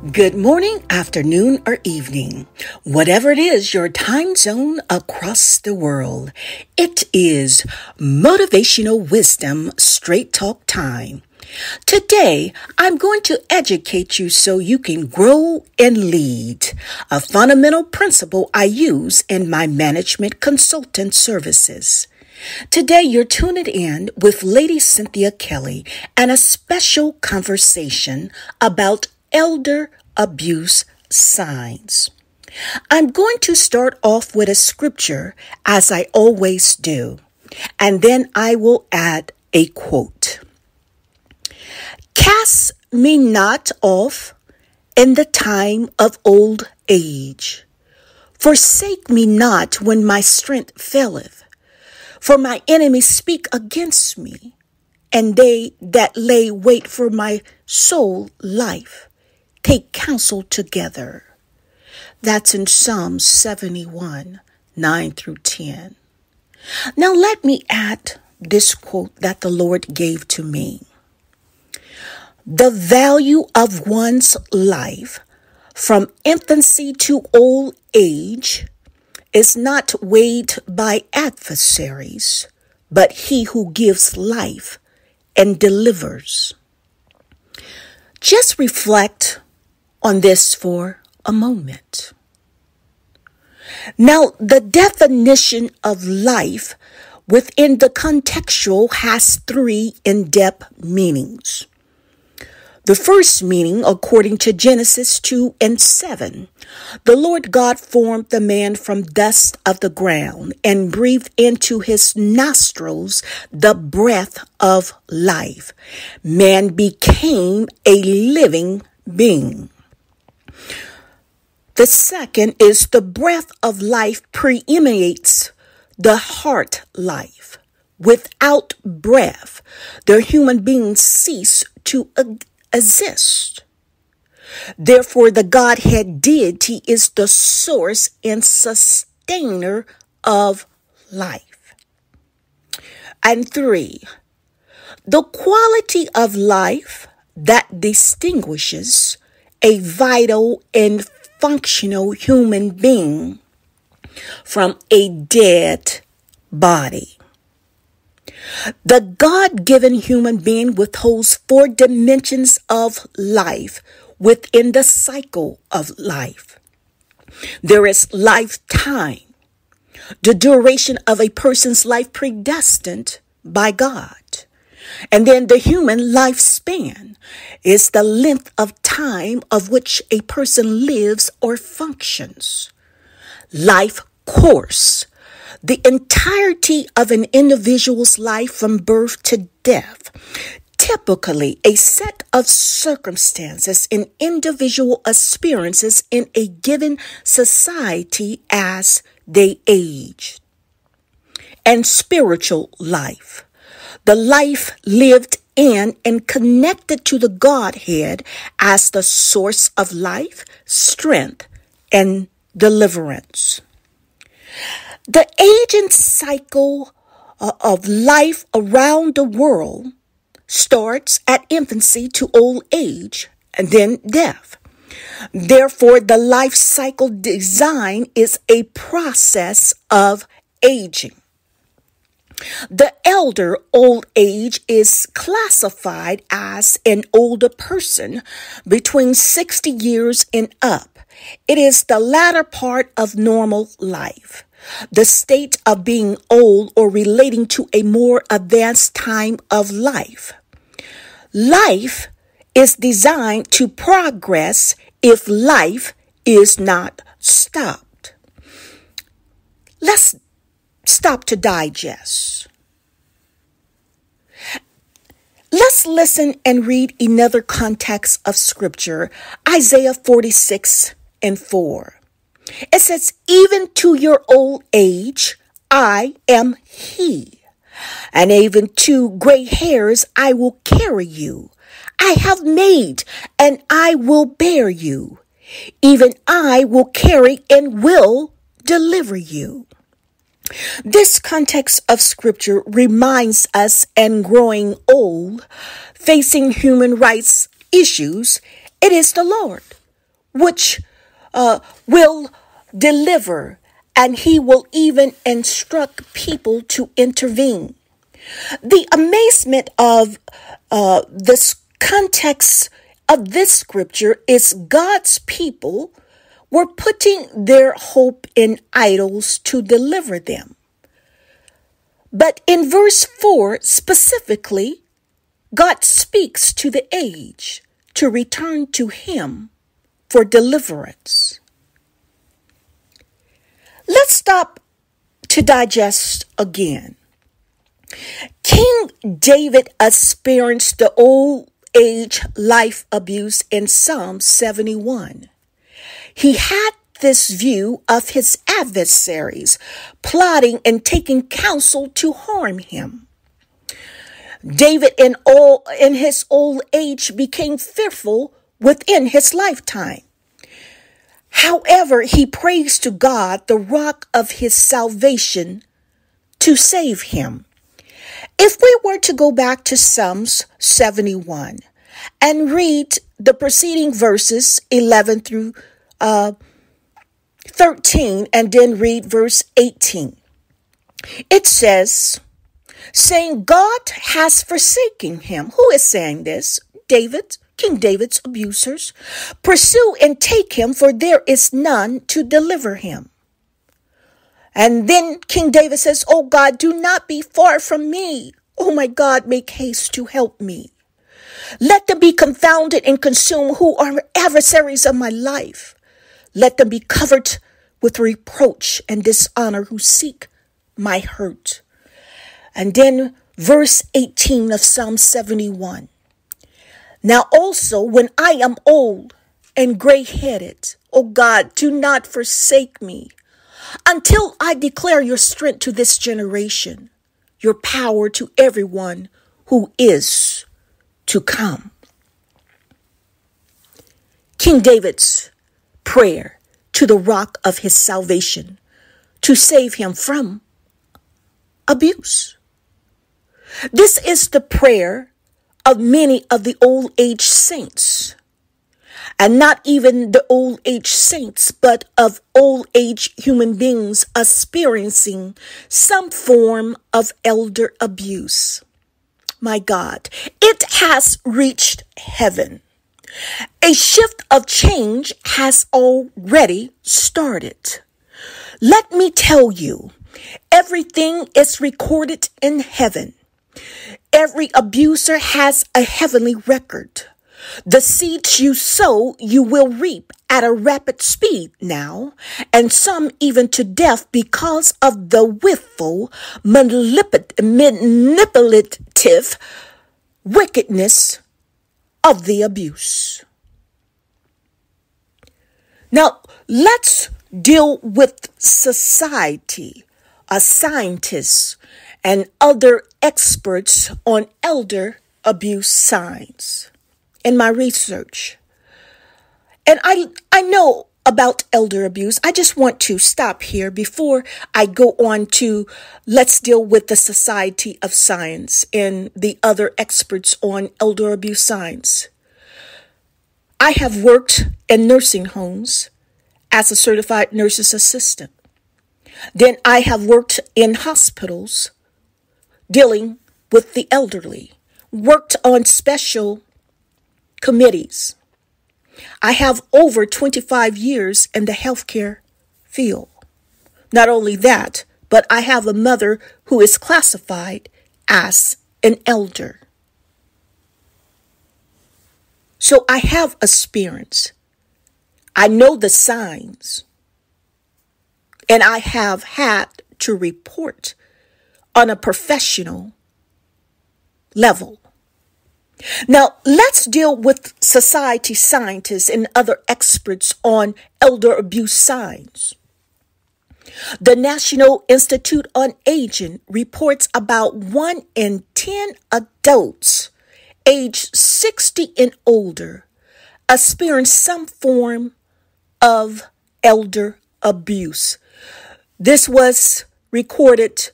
Good morning, afternoon, or evening. Whatever it is your time zone across the world, it is motivational wisdom straight talk time. Today, I'm going to educate you so you can grow and lead, a fundamental principle I use in my management consultant services. Today, you're tuning in with Lady Cynthia Kelly and a special conversation about elder abuse signs. I'm going to start off with a scripture as I always do, and then I will add a quote. Cast me not off in the time of old age. Forsake me not when my strength faileth. For my enemies speak against me, and they that lay wait for my soul life take counsel together. That's in Psalm 71, 9 through 10. Now let me add this quote that the Lord gave to me. The value of one's life from infancy to old age is not weighed by adversaries, but he who gives life and delivers. Just reflect on this for a moment. Now, the definition of life within the contextual has three in depth meanings. The first meaning, according to Genesis 2 and 7, the Lord God formed the man from dust of the ground and breathed into his nostrils the breath of life. Man became a living being. The second is the breath of life preemanates the heart life. Without breath, the human beings cease to exist. Therefore, the Godhead deity is the source and sustainer of life. And three, the quality of life that distinguishes a vital and functional human being from a dead body. The God given human being withholds four dimensions of life within the cycle of life. There is lifetime, the duration of a person's life predestined by God. And then the human lifespan is the length of time of which a person lives or functions. Life course, the entirety of an individual's life from birth to death. Typically, a set of circumstances and individual experiences in a given society as they age. And spiritual life the life lived in and connected to the Godhead as the source of life, strength, and deliverance. The aging cycle uh, of life around the world starts at infancy to old age and then death. Therefore, the life cycle design is a process of aging. The elder old age is classified as an older person between 60 years and up. It is the latter part of normal life, the state of being old or relating to a more advanced time of life. Life is designed to progress if life is not stopped. Let's stop to digest. Let's listen and read another context of scripture, Isaiah 46 and 4. It says, Even to your old age, I am He, and even to gray hairs, I will carry you. I have made, and I will bear you. Even I will carry and will deliver you. This context of scripture reminds us and growing old, facing human rights issues, it is the Lord which uh, will deliver, and he will even instruct people to intervene. The amazement of uh, this context of this scripture is God's people were putting their hope in idols to deliver them. But in verse 4 specifically, God speaks to the age to return to Him for deliverance. Let's stop to digest again. King David experienced the old age life abuse in Psalm 71. He had this view of his adversaries plotting and taking counsel to harm him. David in all in his old age became fearful within his lifetime. However, he prays to God, the rock of his salvation, to save him. If we were to go back to Psalms 71 and read the preceding verses 11 through uh, 13 and then read verse 18, it says, saying, God has forsaken him. Who is saying this? David. King David's abusers. Pursue and take him, for there is none to deliver him. And then King David says, Oh God, do not be far from me. Oh my God, make haste to help me. Let them be confounded and consumed who are adversaries of my life. Let them be covered with reproach and dishonor who seek my hurt. And then verse 18 of Psalm 71. Now also, when I am old and gray headed, O God, do not forsake me until I declare your strength to this generation, your power to everyone who is to come. King David's prayer to the rock of his salvation to save him from abuse. This is the prayer of many of the old age saints. And not even the old age saints, but of old age human beings experiencing some form of elder abuse. My God, it has reached heaven. A shift of change has already started. Let me tell you, everything is recorded in heaven. Every abuser has a heavenly record. The seeds you sow, you will reap at a rapid speed now, and some even to death because of the willful, manipulative wickedness of the abuse. Now, let's deal with society, a scientist, and other experts on elder abuse signs in my research. And I, I know about elder abuse. I just want to stop here before I go on to let's deal with the Society of Science and the other experts on elder abuse science. I have worked in nursing homes as a certified nurse's assistant. Then I have worked in hospitals dealing with the elderly, worked on special committees. I have over 25 years in the healthcare field. Not only that, but I have a mother who is classified as an elder. So I have experience. I know the signs. And I have had to report on a professional level. Now, let's deal with society scientists and other experts on elder abuse signs. The National Institute on Aging reports about 1 in 10 adults aged 60 and older experience some form of elder abuse. This was recorded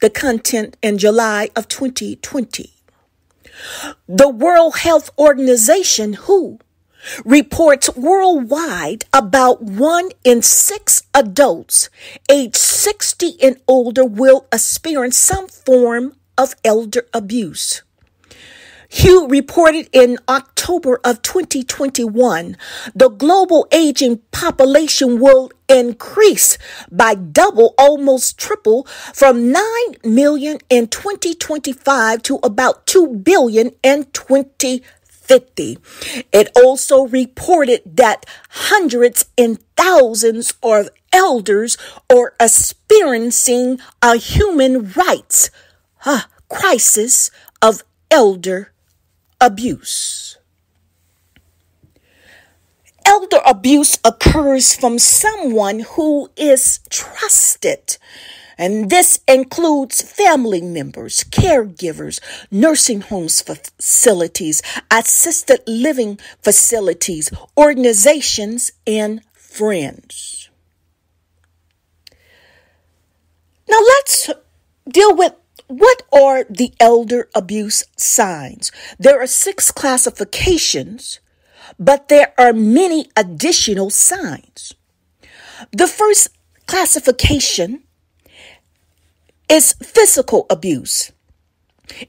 the content in July of 2020. The World Health Organization, WHO, reports worldwide about one in six adults aged 60 and older will experience some form of elder abuse. WHO reported in October of 2021 the global aging population will increase by double, almost triple from 9 million in 2025 to about 2 billion in 2050. It also reported that hundreds and thousands of elders are experiencing a human rights uh, crisis of elder abuse. Elder abuse occurs from someone who is trusted. And this includes family members, caregivers, nursing homes facilities, assisted living facilities, organizations, and friends. Now let's deal with what are the elder abuse signs? There are six classifications, but there are many additional signs. The first classification is physical abuse.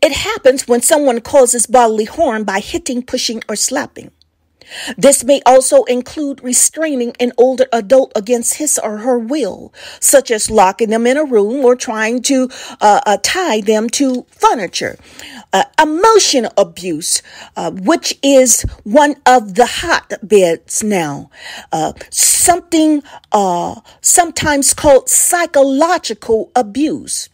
It happens when someone causes bodily harm by hitting, pushing, or slapping. This may also include restraining an older adult against his or her will, such as locking them in a room or trying to uh, uh, tie them to furniture. Uh, emotional abuse, uh, which is one of the hotbeds now. Uh, something uh, sometimes called psychological abuse.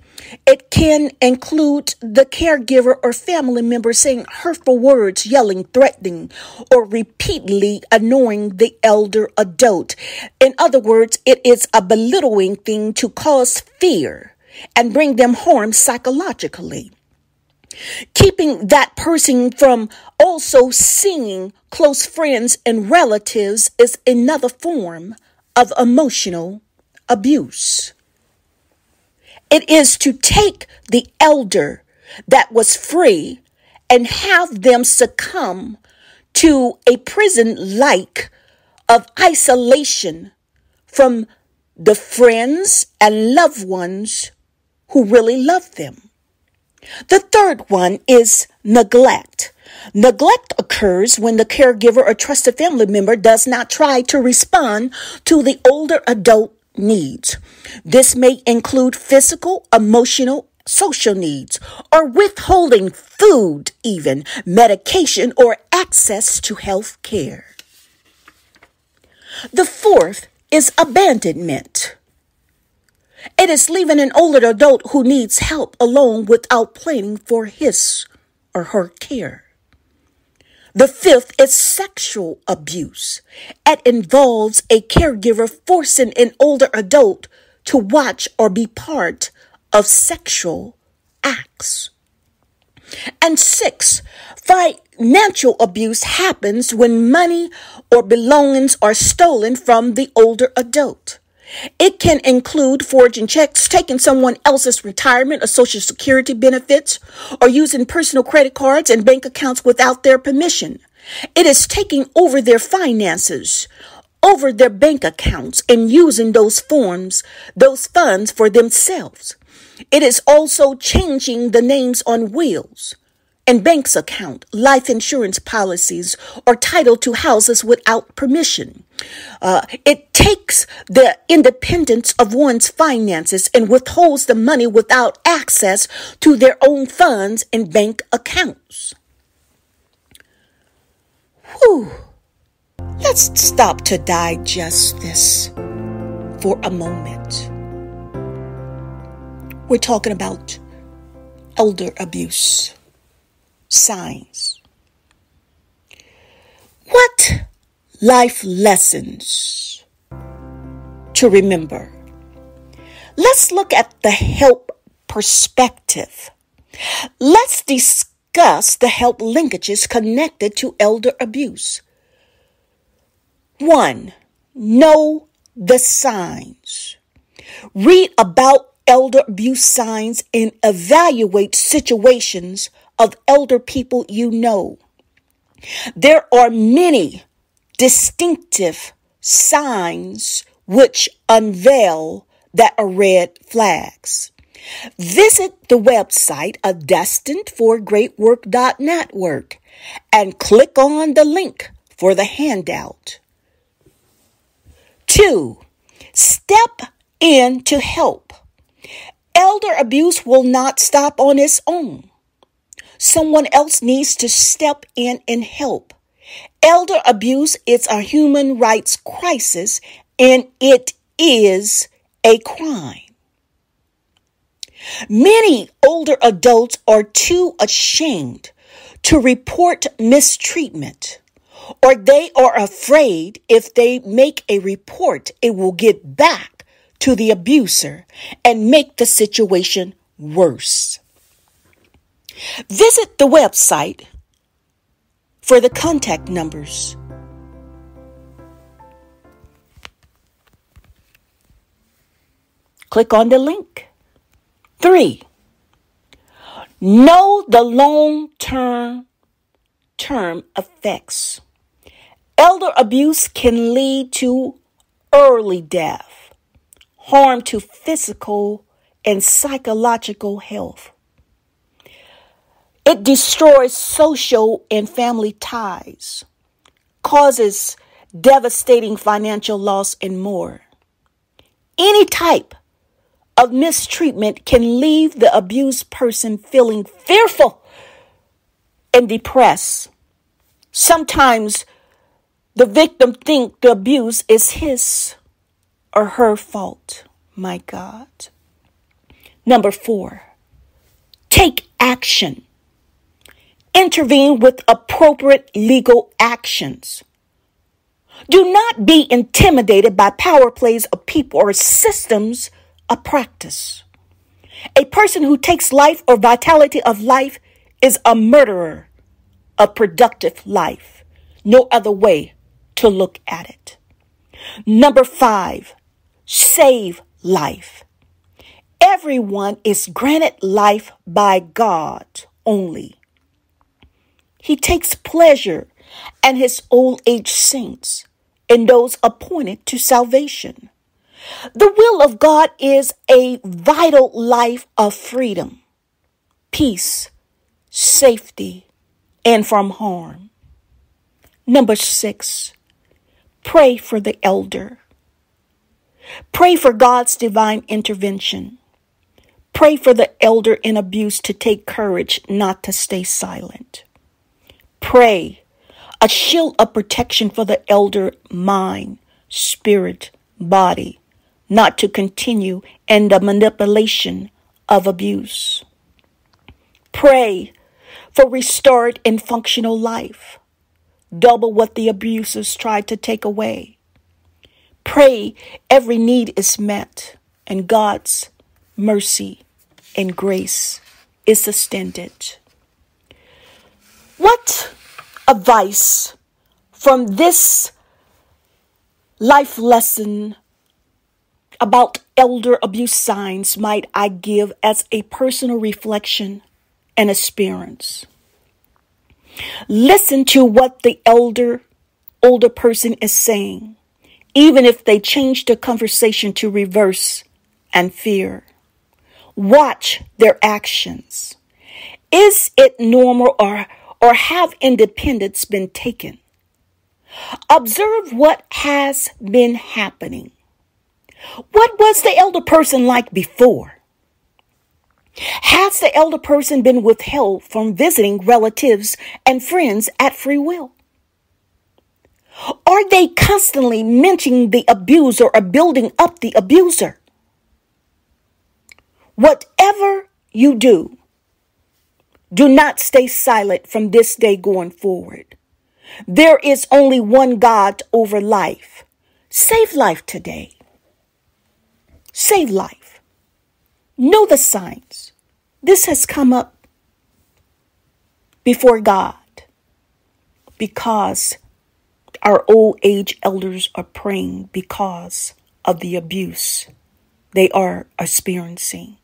It can include the caregiver or family member saying hurtful words, yelling, threatening, or repeatedly annoying the elder adult. In other words, it is a belittling thing to cause fear and bring them harm psychologically. Keeping that person from also seeing close friends and relatives is another form of emotional abuse. It is to take the elder that was free and have them succumb to a prison like of isolation from the friends and loved ones who really love them. The third one is neglect. Neglect occurs when the caregiver or trusted family member does not try to respond to the older adult needs. This may include physical, emotional, social needs, or withholding food, even medication, or access to health care. The fourth is abandonment. It is leaving an older adult who needs help alone without planning for his or her care. The fifth is sexual abuse. It involves a caregiver forcing an older adult to watch or be part of sexual acts. And six, financial abuse happens when money or belongings are stolen from the older adult. It can include forging checks, taking someone else's retirement or social security benefits, or using personal credit cards and bank accounts without their permission. It is taking over their finances, over their bank accounts, and using those forms, those funds for themselves. It is also changing the names on wills and bank's account, life insurance policies, or title to houses without permission. Uh, it takes the independence of one's finances and withholds the money without access to their own funds and bank accounts. Whew. Let's stop to digest this for a moment. We're talking about elder abuse signs. What life lessons to remember? Let's look at the help perspective. Let's discuss the help linkages connected to elder abuse. One, know the signs. Read about elder abuse signs and evaluate situations of elder people you know. There are many distinctive signs which unveil that are red flags. Visit the website of Destined for Work Network and click on the link for the handout. Two, step in to help. Elder abuse will not stop on its own. Someone else needs to step in and help. Elder abuse is a human rights crisis and it is a crime. Many older adults are too ashamed to report mistreatment, or they are afraid if they make a report, it will get back to the abuser and make the situation worse. Visit the website for the contact numbers. Click on the link. Three, know the long term term effects. Elder abuse can lead to early death, harm to physical and psychological health. It destroys social and family ties, causes devastating financial loss, and more. Any type of mistreatment can leave the abused person feeling fearful and depressed. Sometimes the victim think the abuse is his or her fault. My God. Number four, take action. Intervene with appropriate legal actions. Do not be intimidated by power plays of people or systems a practice. A person who takes life or vitality of life is a murderer of productive life. No other way to look at it. Number five, save life. Everyone is granted life by God only. He takes pleasure and his old age saints and those appointed to salvation. The will of God is a vital life of freedom, peace, safety, and from harm. Number six, pray for the elder. Pray for God's divine intervention. Pray for the elder in abuse to take courage not to stay silent. Pray a shield of protection for the elder mind, spirit, body, not to continue in the manipulation of abuse. Pray for restored and functional life, double what the abusers tried to take away. Pray every need is met and God's mercy and grace is extended. What advice from this life lesson about elder abuse signs might I give as a personal reflection and experience? Listen to what the elder, older person is saying, even if they change the conversation to reverse and fear. Watch their actions. Is it normal or, or have independence been taken? Observe what has been happening. What was the elder person like before? Has the elder person been withheld from visiting relatives and friends at free will? Are they constantly mentioning the abuser or building up the abuser? Whatever you do, do not stay silent from this day going forward. There is only one God over life. Save life today save life. Know the signs. This has come up before God because our old age elders are praying because of the abuse they are experiencing.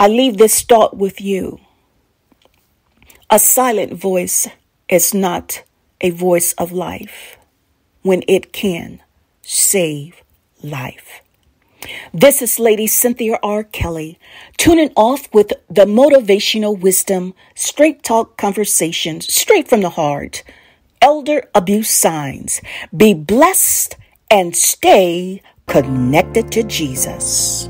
I leave this thought with you. A silent voice is not a voice of life when it can save life. This is Lady Cynthia R. Kelly, tuning off with the motivational wisdom, straight talk conversations, straight from the heart, elder abuse signs. Be blessed and stay connected to Jesus.